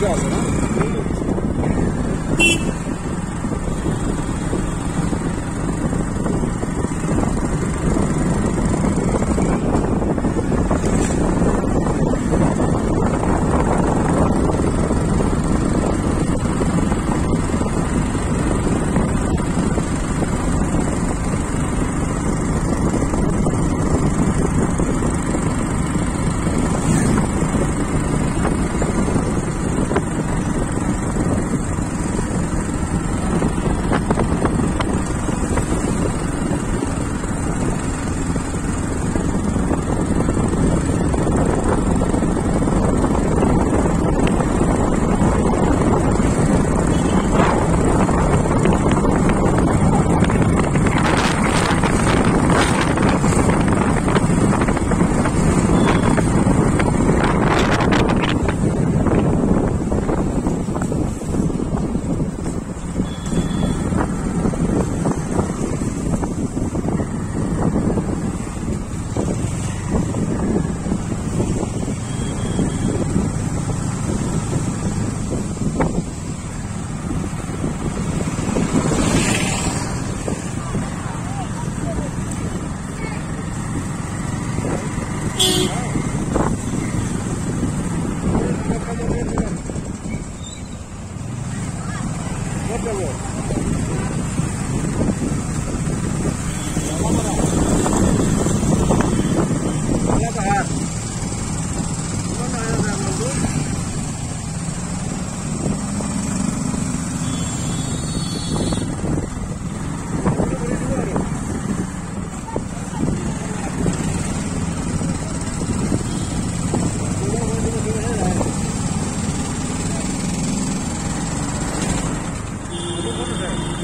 叫什么 What the world? What is that?